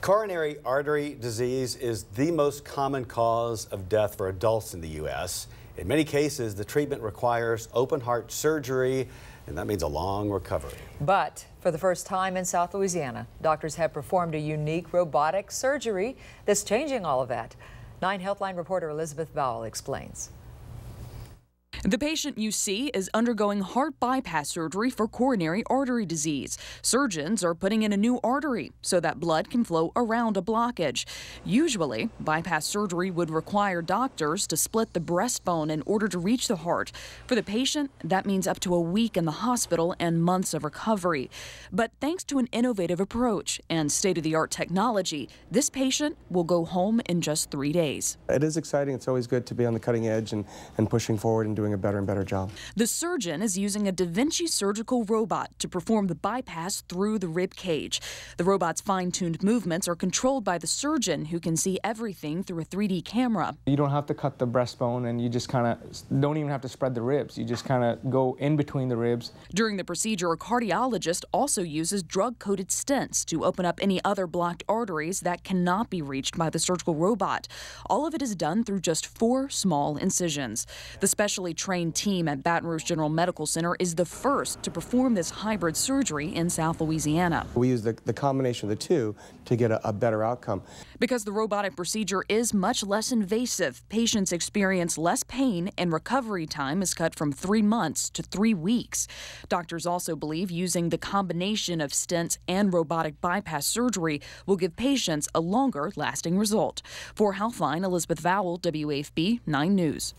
Coronary artery disease is the most common cause of death for adults in the U.S. In many cases, the treatment requires open heart surgery, and that means a long recovery. But for the first time in South Louisiana, doctors have performed a unique robotic surgery that's changing all of that. 9 Healthline reporter Elizabeth Vowell explains. The patient you see is undergoing heart bypass surgery for coronary artery disease. Surgeons are putting in a new artery so that blood can flow around a blockage. Usually, bypass surgery would require doctors to split the breastbone in order to reach the heart. For the patient, that means up to a week in the hospital and months of recovery. But thanks to an innovative approach and state of the art technology, this patient will go home in just three days. It is exciting. It's always good to be on the cutting edge and, and pushing forward and doing doing a better and better job. The surgeon is using a Da Vinci surgical robot to perform the bypass through the rib cage. The robot's fine tuned movements are controlled by the surgeon who can see everything through a 3D camera. You don't have to cut the breastbone and you just kind of don't even have to spread the ribs. You just kind of go in between the ribs. During the procedure, a cardiologist also uses drug coated stents to open up any other blocked arteries that cannot be reached by the surgical robot. All of it is done through just four small incisions. The specially trained team at Baton Rouge General Medical Center is the first to perform this hybrid surgery in South Louisiana. We use the, the combination of the two to get a, a better outcome. Because the robotic procedure is much less invasive, patients experience less pain and recovery time is cut from three months to three weeks. Doctors also believe using the combination of stents and robotic bypass surgery will give patients a longer lasting result. For Healthline, Elizabeth Vowell, WAFB 9 News.